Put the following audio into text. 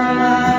Bye.